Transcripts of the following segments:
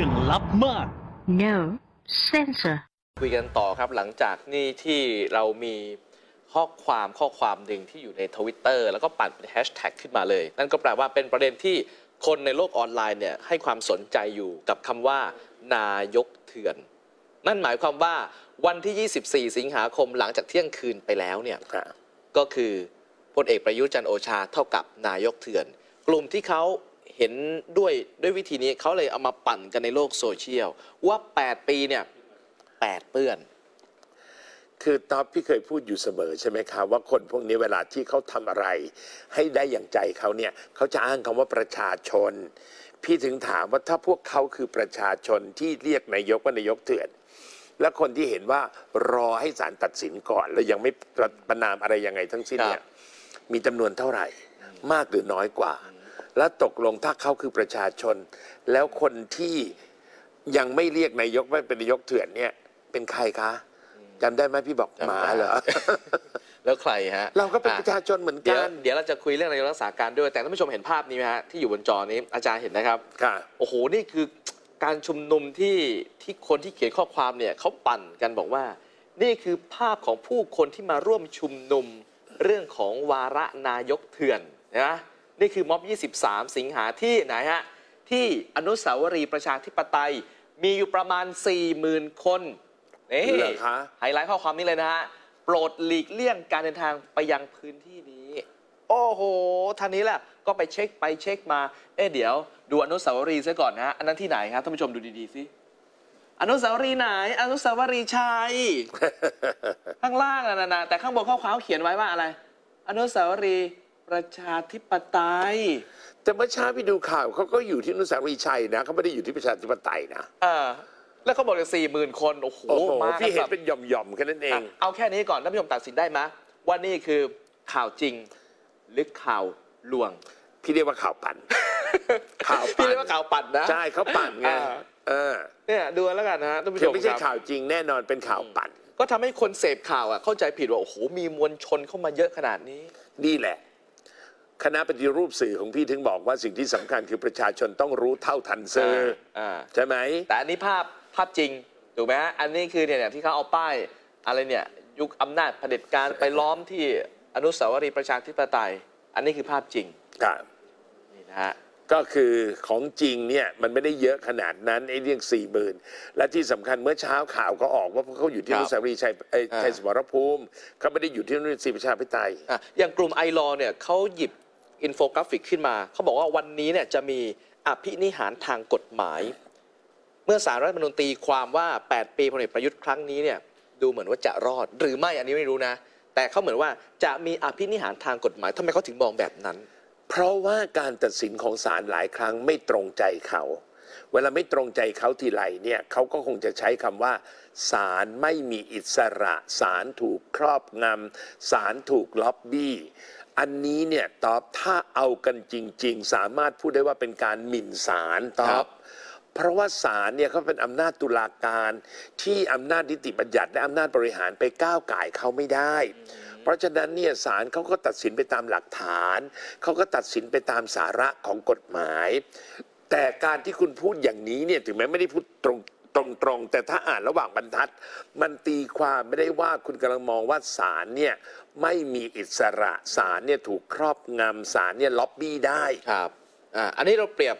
รื่องลับมาก No censor. คุยกันต่อครับหลังจากนี่ที่เรามีข้อความข้อความหนึ่งที่อยู่ในทวิตเตอร์แล้วก็ปั่นเป็นแฮชแท็กขึ้นมาเลย นั่นก็แปลว่าเป็นประเด็นที่คนในโลกออนไลน์เนี่ยให้ความสนใจอยู่กับคำว่า นายกเถื่อน นั่นหมายความว่าวันที่ 24 สิงหาคมหลังจากเที่ยงคืนไปแล้วเนี่ยค่ะก็คือพลเอกประยุทธ์จันทร์โอชาเท่ากับนายกเถื่อน กลุ่มที่เขา เห็นด้วยด้วยวิธีนี้เขาเลยเอามาปั่นกันในโลกโซเชียล ว่า 8 ปีเนี่ยแปดเปื้อน คือท็อปพี่เคยพูดอยู่เสมอใช่ไหมคะว่าคนพวกนี้เวลาที่เขาทำอะไร ให้ได้อย่างใจเขาเนี่ยเขาจะอ้างคำว่าประชาชน พี่ถึงถามว่าถ้าพวกเขาคือประชาชนที่เรียกนายกว่านายกเถื่อน และคนที่เห็นว่ารอให้ศาลตัดสินก่อน แล้วยังไม่ประประนามอะไรยังไงทั้งสิ้นเนี่ยมีจำนวนเท่าไหร่ มากหรือน้อยกว่า และตกลงถ้าเขาคือประชาชน แล้วคนที่ยังไม่เรียกนายกว่าเป็นนายกเถื่อนเนี่ยเป็นใครคะจำได้ไหมพี่บอกจำหมาได้เหรอ แล้วใครฮะ เราก็เป็นอ่ประชาชนเหมือนเดี๋ยวกัน เดี๋ยวเราจะคุยเรื่องนายกรักษาการด้วย แต่ท่านผู้ชมเห็นภาพนี้ไหมฮะ ที่อยู่บนจอนี้อาจารย์เห็นนะครับค่ะโอ้โห นี่คือการชุมนุมที่ที่คนที่เขียนข้อความเนี่ยเขาปั่นกันบอกว่า นี่คือภาพของผู้คนที่มาร่วมชุมนุมเรื่องของวาระนายกเถื่อนนะ นี่คือม็อบ 23 สิงหาที่ไหนฮะ ที่อนุสาวรีย์ประชาธิปไตย มีอยู่ประมาณ 40,000 คนนี่เหรอคะไฮไลท์ข้อความนี้เลยนะฮะ โปรดหลีกเลี่ยงการเดินทางไปยังพื้นที่นี้ โอ้โหท่านนี้แหละก็ไปเช็คไปเช็คมา เอ๊ะเดี๋ยว ดูอนุสาวรีย์ซะก่อนนะฮะ อันนั้นที่ไหนครับท่านผู้ชมดูดีๆสิอนุสาวรีย์ไหน อนุสาวรีย์ชัย ข้างล่างนะนะแต่ข้างบนข้อความเขาเขียนไว้ว่าอะไร อนุสาวรีย์ ประชาธิปไตย แต่เมื่อเช้าพี่ดูข่าวเขาก็อยู่ที่อนุสาวรีย์ชัยนะเขาไม่ได้อยู่ที่ประชาธิปไตยนะเออแล้วเขาบอกเลยสี่หมื่นคน โอ้โหโอ้โหมากันพี่เห็นแบบเป็นหย่อมๆแค่นั้นเองอะเอาแค่นี้ก่อนท่านผู้ชมตัดสินได้ไหมว่านี่คือข่าวจริงหรือข่าวลวง พี่เรียกว่าข่าวปั่นข่าวพี่ปั่นเรียกว่าข่าวปั่นนะใช่เขาปั่นไงอ่าเออเนี่ยดูแล้วกันนะฮะท่านผู้ชคือมไม่ใช่ครับข่าวจริงแน่นอนเป็นข่าวปั่น ก็ทำให้คนเสพข่าวอะเข้าใจผิดว่าโอ้โหมีมวลชนเข้ามาเยอะขนาดนี้นี่แหละ คณะปฏิรูปสื่อของพี่ถึงบอกว่าสิ่งที่สำคัญคือประชาชนต้องรู้เท่าทันสื่ออา ใช่ไหม แต่อันนี้ภาพภาพจริงถูกไหมฮะอันนี้คือเนี่ยเนี่ยที่เขาเอาป้ายอะไรเนี่ยยุคอำนาจเผด็จการไปล้อมที่อนุสาวรีย์ประชาธิปไตย อันนี้คือภาพจริงครับ นี่นะฮะ ก็คือของจริงเนี่ยมันไม่ได้เยอะขนาดนั้นไอ้เรื่องสี่หมื่นและที่สำคัญเมื่อเช้าข่าวก็ออกว่าพวกเขาอยู่ที่คอรับนุสาวรีย์ชัยเอ้ยอ่า ชัยสมรภูมิเขาไม่ได้อยู่ที่อนุสาวรีย์ประชาธิปไตย อะอย่างกลุ่มไอลอว์เนี่ยเขาหยิบ อินโฟกราฟิกขึ้นมา เขาบอกว่าวันนี้เนี่ยจะมีอภินิหารทางกฎหมาย เมื่อสารรัฐมนูญตีความว่า 8 ปีพลเอกประยุทธ์ครั้งนี้เนี่ยดูเหมือนว่าจะรอด หรือไม่อันนี้ไม่รู้นะ แต่เขาเหมือนว่าจะมีอภินิหารทางกฎหมายทำไมเขาถึงมองแบบนั้น เพราะว่าการตัดสินของศาลหลายครั้งไม่ตรงใจเขา เวลาไม่ตรงใจเขาทีไรเนี่ยเขาก็คงจะใช้คำว่าศาลไม่มีอิสระศาลถูกครอบงำศาลถูกล็อบบี้ อันนี้เนี่ยตอบถ้าเอากันจริง ๆ สามารถพูดได้ว่าเป็นการหมิ่นศาลตครัอบบเพราะว่าศาลเนี่ยเขาเป็นอำนาจตุลาการที่อำนาจนิติบัญญัติและอำนาจบริหารไปก้าวก่ายเขาไม่ได้ เพราะฉะนั้นเนี่ยศาลเขาก็ตัดสินไปตามหลักฐานเขาก็ตัดสินไปตามสาระของกฎหมาย แต่การที่คุณพูดอย่างนี้เนี่ยถึงแม้ไม่ได้พูดตรง ตรงตรงๆ แต่ถ้าอ่านระหว่างบรรทัด มันตีความไม่ได้ว่าคุณกำลังมองว่าศาลเนี่ยไม่มีอิสระศาลเนี่ยถูกครอบงำศาลเนี่ยล็อบบี้ได้ครับอ่าอันนี้เราเปรียบ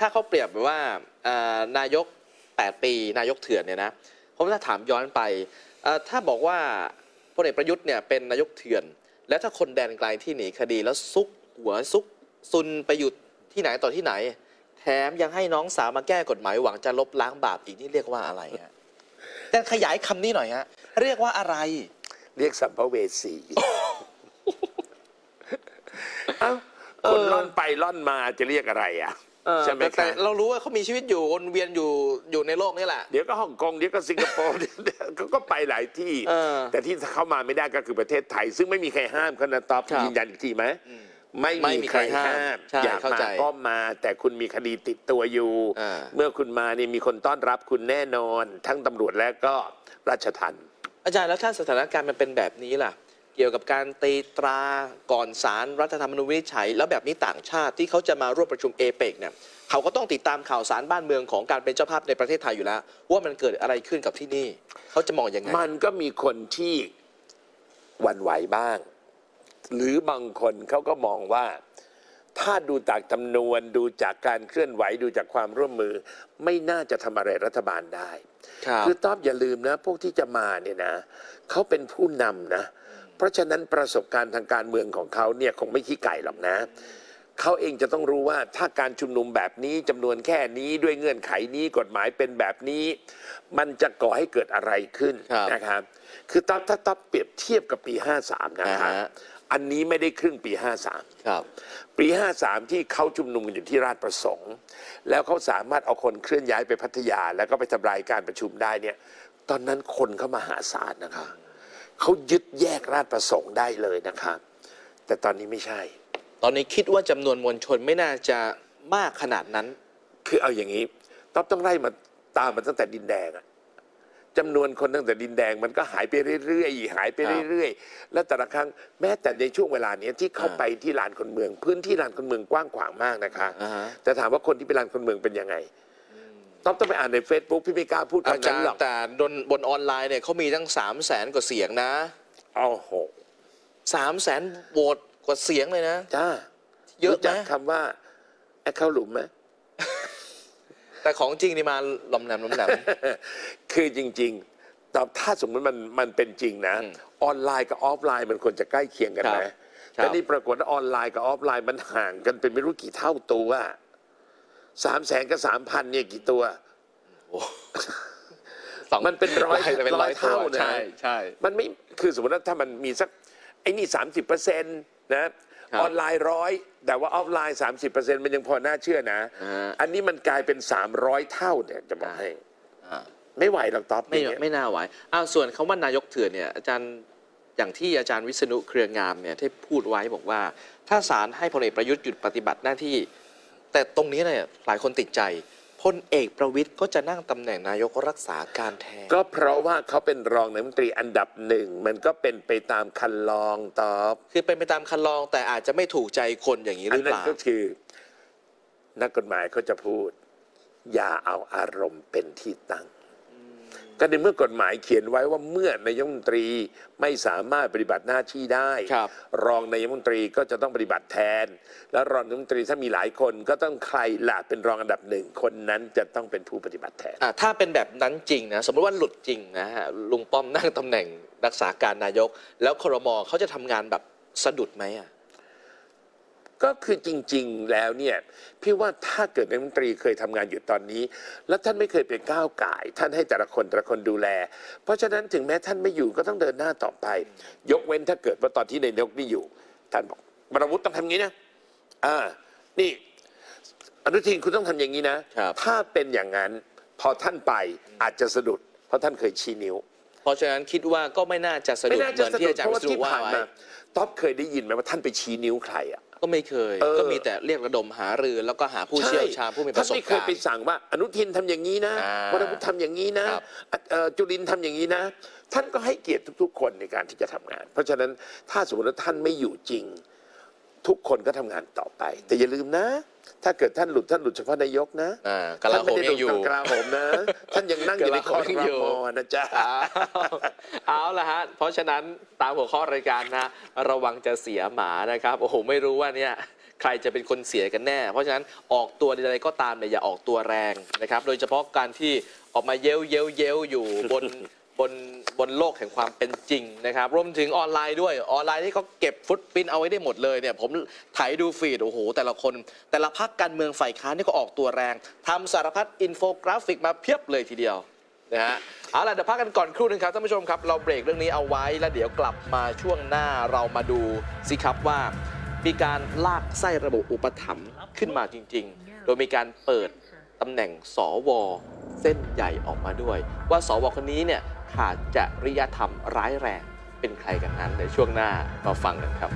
ถ้าเขาเปรียบแบบว่าอ่อนายก 8 ปี นายกเถื่อนเนี่ยนะผมถ้าถามย้อนไปอ่อถ้าบอกว่าพลเอกประยุทธ์เนี่ยเป็นนายกเถื่อน แล้วถ้าคนแดนไกลที่หนีคดีแล้วซุกหัวซุกซุนไปอยู่ที่ไหนต่อที่ไหน แถมยังให้น้องสาวมาแก้กฎหมายหวังจะลบล้างบาปอีกนี่เรียกว่าอะไรฮะแต่ขยายคำนี้หน่อยฮะเรียกว่าอะไร เรียกสัมภเวสีเอ้าคนเออล่อนไปล่อนมาจะเรียกอะไรอะเออใช่ไหมแต่คแต่รับเรารู้ว่าเขามีชีวิตอยู่วนเวียนอยู่อยู่ในโลกนี้แหละ เดี๋ยวก็ฮ่องกงเดี๋ยวก็สิงคโปร์เดี๋ยวเดี๋ยวเขาก็ไปหลายที่ เออแต่ที่เข้ามาไม่ได้ก็คือประเทศไทย ซึ่งไม่มีใครห้ามเขานะต๊อบครับยืนยันอีกทีไหมอืม ไม่ไม่มีมีใคใครรห้ามห้ามใช่อยากเข้ามาใจก็มา แต่คุณมีคดีติดตัวอยู่ อ่า เมื่อคุณมาเนี่ยมีคนต้อนรับคุณแน่นอน ทั้งตำรวจและก็ราชทัณฑ์ อาจารย์แล้วถ้าสถานการณ์มันเป็นแบบนี้ล่ะ เกี่ยวกับการตีตราก่อนสารรัฐธรรมนูญวินิจฉัย แล้วแบบนี้ต่างชาติที่เขาจะมาร่วมประชุมเอเปกเนี่ยเขาก็ต้องติดตามข่าวสารบ้านเมืองของการเป็นเจ้าภาพในประเทศไทยอยู่แล้ว ว่ามันเกิดอะไรขึ้นกับที่นี่ เขาจะมองยังไง มันก็มีคนที่หวั่นไหวบ้าง หรือบางคนเขาก็มองว่า ถ้าดูจากจำนวนดูจากการเคลื่อนไหวดูจากความร่วมมือ ไม่น่าจะทำอะไรรัฐบาลได้ครับคือต๊อบอย่าลืมนะ พวกที่จะมาเนี่ยนะเขาเป็นผู้นำนะ เพราะฉะนั้นประสบการณ์ทางการเมืองของเขาเนี่ยคงไม่ขี้ไก่หรอกนะเขาเองจะต้องรู้ว่าถ้าการชุมนุมแบบนี้จำนวนแค่นี้ด้วยเงื่อนไขนี้กฎหมายเป็นแบบนี้ มันจะก่อให้เกิดอะไรขึ้นครับนะครับ คือต๊อบถ้าต๊อบเปรียบเทียบกับปี 53 นะครับ อ่าฮะอันนี้ไม่ได้ครึ่งปี 53 ครับ ปี 53 ที่เขาชุมนุมกันอยู่ที่ราชประสงค์ แล้วเขาสามารถเอาคนเคลื่อนย้ายไปพัทยา แล้วก็ไปทำลายการประชุมได้เนี่ยตอนนั้นคนเขามาหาศาลนะคะเขายึดแยกราชประสงค์ได้เลยนะคะแต่ตอนนี้ไม่ใช่ ตอนนี้คิดว่าจำนวนมวลชนไม่น่าจะมากขนาดนั้น คือเอาอย่างนี้ต้องต้องไล่มาตามมาตั้งแต่ดินแดงอะ จำนวนคนตั้งแต่ดินแดงมันก็หายไปเรื่อยๆหายไปเรื่อยๆ แล้วแต่ละครั้งแม้แต่ในช่วงเวลาเนี้ยที่เข้าอ่าไปที่ลานคนเมือง พื้นที่ลานคนเมืองกว้างขวางมากนะคะอ่าฮะแต่ถามว่าคนที่ไปลานคนเมืองเป็นยังไงต้องต้องไปอ่านใน Facebook พี่ไม่กล้าพูดอาคำจานั้นรหรย์อกแต่บนบนออนไลน์เนี่ยเขามีตั้ง3 0 0แสนกว่าเสียงนะเอาโห3 0 0แสนโหวตกว่าเสียงเลยนะจ้าเยอะรู้จักไหมคำว่าแอคเข้าหลุมไหม แต่ของจริงนี่มาหรอมแหรมหรอมแหรม คือจริง ๆ แต่ถ้าสมมติมันมันเป็นจริงนะอืมออนไลน์กับออฟไลน์มันควรจะใกล้เคียงกันไหมครับ แต่นี่ปรากฏว่าออนไลน์กับออฟไลน์มันห่างกันเป็นไม่รู้กี่เท่าตัวสามแสนกับสามพันเนี่ยกี่ตัวโอ้สองมันเป็นร้อยใช่เป็นร้อยร้อยเท่าตัวนะ ใช่ใช่ มันไม่ คือสมมติว่าถ้ามันมีสัก ไอ้นี่สามสิบเปอร์เซ็นต์นะครับ ออนไลน์ร้อยแต่ว่าออฟไลน์สามสิบเปอร์เซ็นต์มันยังพอน่าเชื่อนะ อ่า อันนี้มันกลายเป็นสามร้อยเท่าเนี่ยจะบอกให้ อ่าไม่ไหวหรอกต๊อบไม่อย่างเงี้ย ไม่น่าไหวอ้าวส่วนคำว่านายกเถื่อนเนี่ยอาจารย์อย่างที่อาจารย์วิษณุเครืองามเนี่ยที่พูดไว้บอกว่า ถ้าศาลให้พลเอกประยุทธ์หยุดปฏิบัติหน้าที่ แต่ตรงนี้เนี่ยหลายคนติดใจ พลเอกประวิทย์ก็จะนั่งตำแหน่งนายกรักษาการแทน ก็เพราะว่าเขาเป็นรองนายกรัฐมนตรีอันดับหนึ่ง มันก็เป็นไปตามคันลองตอบคือเป็นไปตามคันลองแต่อาจจะไม่ถูกใจคนอย่างนี้หอันรือนั้เปนล่า ก็คือ นักกฎหมายเขาจะพูด อย่าเอาอารมณ์เป็นที่ตั้ง ก็ในเมื่อกฎหมายเขียนไว้ว่าเมื่อนายกรัฐมนตรีไม่สามารถปฏิบัติหน้าที่ได้ ครับรองนายกรัฐมนตรีก็จะต้องปฏิบัติแทน แล้วรองนายกรัฐมนตรีถ้ามีหลายคนก็ต้องใครล่ะเป็นรองอันดับหนึ่งคนนั้นจะต้องเป็นผู้ปฏิบัติแทน อะถ้าเป็นแบบนั้นจริงนะสมมติว่าหลุดจริงนะฮะลุงป้อมนั่งตำแหน่งรักษาการนายก แล้วครมเขาจะทำงานแบบสะดุดไหมอะ ก็คือจริง ๆ แล้วเนี่ยพี่ว่าถ้าเกิดนายกรัฐมนตรีเคยทำงานอยู่ตอนนี้ แล้วท่านไม่เคยไปก้าวไก่ายท่านให้แต่ละคนแต่ละคนดูแล เพราะฉะนั้นถึงแม้ท่านไม่อยู่ก็ต้องเดินหน้าต่อไป ยกเว้นถ้าเกิดว่าตอนที่นายกนี่อยู่ ท่านบอกบรรวุฒิต้องทำอย่างนี้นะอ่านี่อนุทินคุณต้องทำอย่างนี้นะครับถ้าเป็นอย่างนั้นพอท่านไปอาจจะสะดุด เพราะท่านเคยชี้นิ้ว เพราะฉะนั้นคิดว่าก็ไม่น่าจะสะดุไม่ดน่าเหจะมือนสะที่ดุดอาจารเพย์ราะวิว่าษณุที่ว่าผ่านไว้มาท็อปเคยได้ยินไหมว่าท่านไปชี้นิ้วใครอะ ก็ไม่เคย เออ ก็มีแต่เรียกระดมหารือแล้วก็หาผู้เชี่ยวชาญผู้มีประสบท่านไม่เคกายรไปณ์ สั่งว่า อนุทินทำอย่างนี้นะอ่าวรวุฒิทำอย่างนี้นะครับ อะเอ่อจุลินทร์ทำอย่างนี้นะ ท่านก็ให้เกียรติทุก ๆ คนในการที่จะทำงาน เพราะฉะนั้นถ้าสมมติว่าท่านไม่อยู่จริง ทุกคนก็ทำงานต่อไป แต่อย่าลืมนะ ถ้าเกิดท่านหลุดท่านหลุดเฉพาะนายกนะอ่ากลาท่านโหไม่มได้ยัหลุงดอยู่กลาโหมนะ ท่านยังนั่งอยู่ในคอรกลาโหมยังอยู่มอนะจ๊ะอ้าวเอาละฮะเพราะฉะนั้นตามหัวข้อรายการนะระวังจะเสียหมานะครับโอ้โหไม่รู้ว่าเนี่ยใครจะเป็นคนเสียกันแน่ เพราะฉะนั้นออกตัวใดๆก็ตามเนี่ยอย่าออกตัวแรงนะครับ โดยเฉพาะการที่ออกมาเย้ยวเย้ยวเย้ยวอยู่บน บนบนโลกแห่งความเป็นจริงนะครับรวมถึงออนไลน์ด้วยออนไลน์ที่เขาเก็บฟุตปรินเอาไว้ได้หมดเลยเนี่ยผมถ่ายดูฟีดโอ้โห แต่ละคน แต่ละพรรคการเมืองฝ่ายค้านนี่ก็ออกตัวแรงทำสารพัดอินโฟกราฟิกมาเพียบเลยทีเดียวนะฮะเอาล่ะเดี๋ยวพักกันก่อนครู่หนึ่งครับท่านผู้ชมครับ เราเบรกเรื่องนี้เอาไว้แล้วเดี๋ยวกลับมาช่วงหน้าเรามาดูสิครับว่า มีการลากไส้ระบบอุปถัมภ์ขึ้นมาจริง ๆ โดยมีการเปิดตำแหน่งสว.เส้นใหญ่ออกมาด้วย ว่าสว.คนนี้เนี่ย ขาดจริยธรรมร้ายแรงเป็นใครกันนั้นในช่วงหน้ามาฟังกันครับ